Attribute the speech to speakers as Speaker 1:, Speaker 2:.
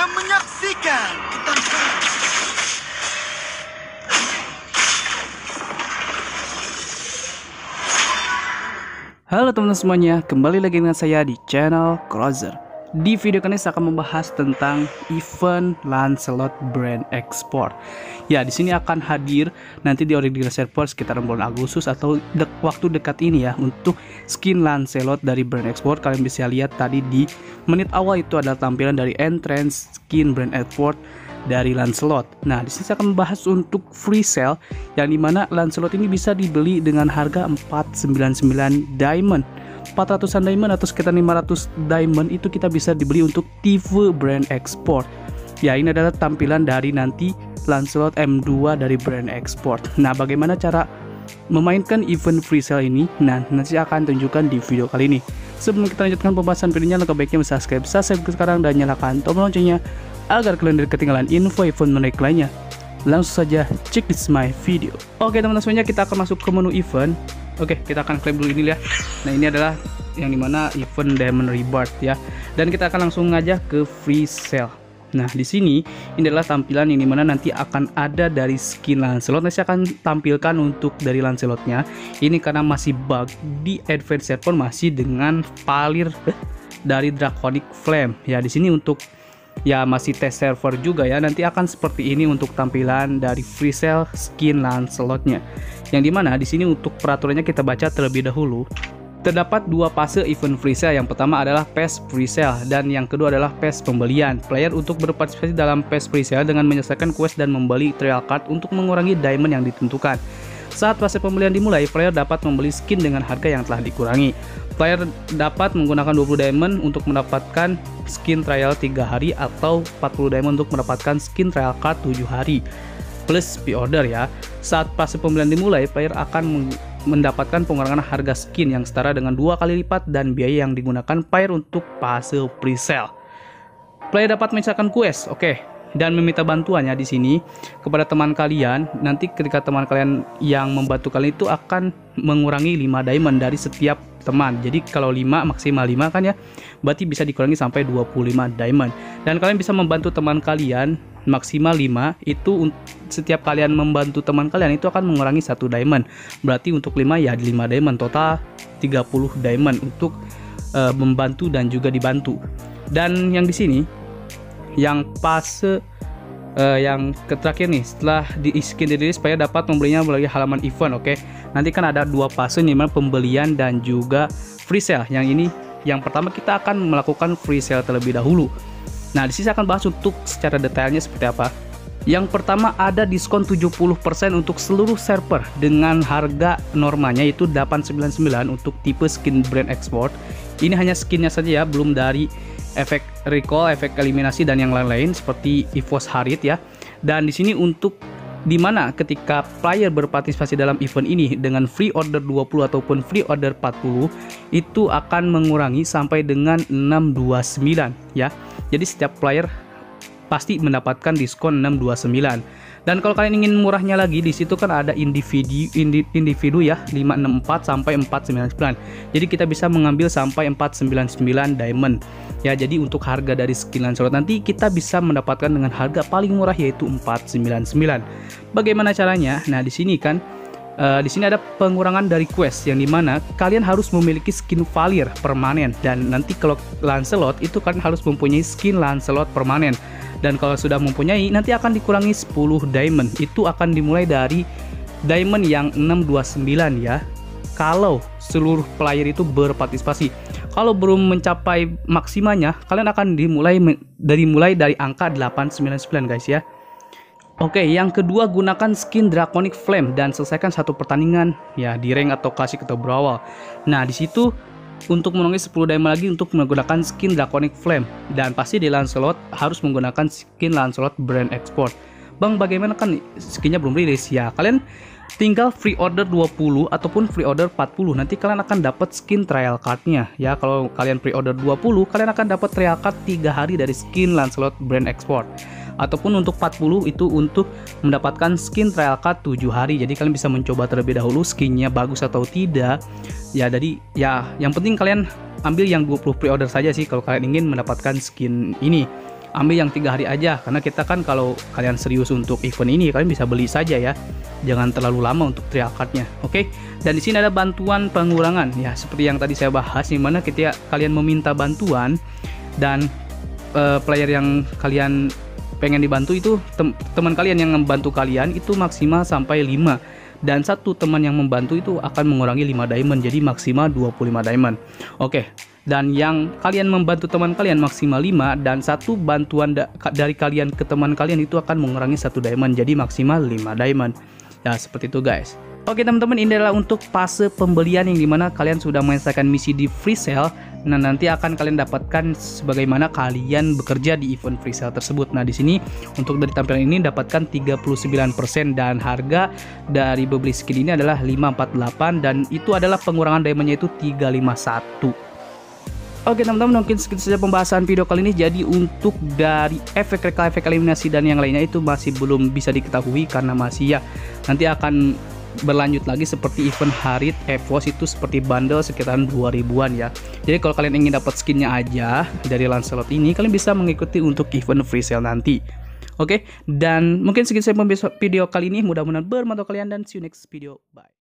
Speaker 1: Menyaksikan
Speaker 2: Halo teman-teman semuanya, kembali lagi dengan saya di channel Closer. Di video kali ini saya akan membahas tentang event Lancelot Brand Export. Ya, di sini akan hadir nanti di original server sekitar bulan Agustus atau dek waktu dekat ini ya untuk skin Lancelot dari Brand Export. Kalian bisa lihat tadi di menit awal itu adalah tampilan dari entrance skin Brand Export dari Lancelot. Nah, di sini saya akan membahas untuk free sale yang di mana Lancelot ini bisa dibeli dengan harga 499 diamond 400an diamond atau sekitar 500 diamond itu kita bisa dibeli untuk TV brand export. Ya ini adalah tampilan dari nanti Lancelot M2 dari brand export. Nah bagaimana cara memainkan event free sale ini? Nah nanti akan tunjukkan di video kali ini. Sebelum kita lanjutkan pembahasan videonya langkah baiknya subscribe subscribe sekarang dan nyalakan tombol loncengnya agar kalian tidak ketinggalan info event menarik lainnya. Langsung saja cek this my video. Oke teman-teman semuanya kita akan masuk ke menu event Oke, kita akan klaim dulu ini ya. Nah, ini adalah yang di mana event Diamond Rebirth ya. Dan kita akan langsung aja ke free sale. Nah, di sini ini adalah tampilan yang di mana nanti akan ada dari skin Lancelot. Nanti saya akan tampilkan untuk dari Lancelotnya. Ini karena masih bug di Advanced Server masih dengan palir dari Draconic Flame. Ya, di sini untuk ya masih tes server juga ya nanti akan seperti ini untuk tampilan dari free sale skin Lancelotnya yang di mana di sini untuk peraturannya kita baca terlebih dahulu Terdapat dua fase event free sale. Yang pertama adalah PES free sale dan yang kedua adalah PES pembelian. Player untuk berpartisipasi dalam PES free sale dengan menyelesaikan quest dan membeli trial card untuk mengurangi diamond yang ditentukan. Saat fase pembelian dimulai, player dapat membeli skin dengan harga yang telah dikurangi. Player dapat menggunakan 20 diamond untuk mendapatkan skin trial 3 hari atau 40 diamond untuk mendapatkan skin trial card 7 hari plus pre-order ya. Saat fase pembelian dimulai, player akan mendapatkan pengurangan harga skin yang setara dengan dua kali lipat dan biaya yang digunakan player untuk fase pre-sale. Player dapat menyelesaikan quest, oke, dan meminta bantuannya di sini kepada teman kalian. Nanti ketika teman kalian yang membantu kalian itu akan mengurangi 5 diamond dari setiap teman. Jadi kalau 5 maksimal 5 kan ya, berarti bisa dikurangi sampai 25 diamond. Dan kalian bisa membantu teman kalian maksimal 5 itu setiap kalian membantu teman kalian itu akan mengurangi satu diamond. Berarti untuk 5 ya 5 diamond total 30 diamond untuk uh, membantu dan juga dibantu. Dan yang di sini yang fase uh, yang terakhir nih setelah di skin dirilis supaya dapat membelinya melalui halaman event oke okay? nanti kan ada dua fase nih pembelian dan juga free sale yang ini yang pertama kita akan melakukan free sale terlebih dahulu nah di sini akan bahas untuk secara detailnya seperti apa yang pertama ada diskon 70% untuk seluruh server dengan harga normanya itu 899 untuk tipe skin brand export. Ini hanya skinnya saja ya, belum dari efek recall, efek eliminasi dan yang lain-lain seperti EVOS Harit ya. Dan di sini untuk di mana ketika player berpartisipasi dalam event ini dengan free order 20 ataupun free order 40 itu akan mengurangi sampai dengan 629 ya. Jadi setiap player pasti mendapatkan diskon 629 dan kalau kalian ingin murahnya lagi di situ kan ada individu individu ya 564 sampai 499. Jadi kita bisa mengambil sampai 499 diamond. Ya, jadi untuk harga dari skin Lancelot nanti kita bisa mendapatkan dengan harga paling murah yaitu 499. Bagaimana caranya? Nah, di sini kan uh, di sini ada pengurangan dari quest yang di mana kalian harus memiliki skin Valir permanen dan nanti kalau Lancelot itu kan harus mempunyai skin Lancelot permanen dan kalau sudah mempunyai nanti akan dikurangi 10 diamond. Itu akan dimulai dari diamond yang 629 ya. Kalau seluruh player itu berpartisipasi. Kalau belum mencapai maksimalnya kalian akan dimulai dari mulai dari angka 899 guys ya. Oke, yang kedua gunakan skin Draconic Flame dan selesaikan satu pertandingan ya di rank atau klasik atau berawal. Nah, di situ untuk menunggu 10 diamond lagi untuk menggunakan skin Draconic Flame. Dan pasti di Lancelot harus menggunakan skin Lancelot brand export. Bang bagaimana kan skinnya belum rilis? Ya kalian tinggal free order 20 ataupun free order 40 nanti kalian akan dapat skin trial cardnya. Ya kalau kalian pre order 20 kalian akan dapat trial card 3 hari dari skin Lancelot brand export. Ataupun untuk 40 itu untuk mendapatkan skin trial card 7 hari. Jadi kalian bisa mencoba terlebih dahulu skinnya bagus atau tidak. Ya jadi ya yang penting kalian ambil yang 20 pre-order saja sih kalau kalian ingin mendapatkan skin ini ambil yang tiga hari aja. Karena kita kan kalau kalian serius untuk event ini kalian bisa beli saja ya. Jangan terlalu lama untuk trial cardnya oke? Okay? dan di sini ada bantuan pengurangan. Ya seperti yang tadi saya bahas di mana ketika kalian meminta bantuan dan uh, player yang kalian pengen dibantu itu tem teman kalian yang membantu kalian itu maksimal sampai 5 dan satu teman yang membantu itu akan mengurangi 5 diamond jadi maksimal 25 diamond. Oke dan yang kalian membantu teman kalian maksimal 5 dan satu bantuan da dari kalian ke teman kalian itu akan mengurangi satu diamond jadi maksimal 5 diamond ya seperti itu guys Oke teman-teman ini adalah untuk fase pembelian yang di mana kalian sudah menyelesaikan misi di free sale Nah, nanti akan kalian dapatkan sebagaimana kalian bekerja di event free sale tersebut. Nah, di sini untuk dari tampilan ini dapatkan 39% dan harga dari beli skin ini adalah 548 dan itu adalah pengurangan diamondnya itu 351. Oke teman-teman mungkin segitu saja pembahasan video kali ini jadi untuk dari efek rekal efek eliminasi dan yang lainnya itu masih belum bisa diketahui karena masih ya nanti akan berlanjut lagi seperti event Harit EVOS itu seperti bundle sekitaran 2000-an ya. Jadi kalau kalian ingin dapat skinnya aja dari Lancelot ini kalian bisa mengikuti untuk event free sale nanti. Oke, dan mungkin segitu saya video kali ini. Mudah-mudahan bermanfaat kalian dan see you next video. Bye.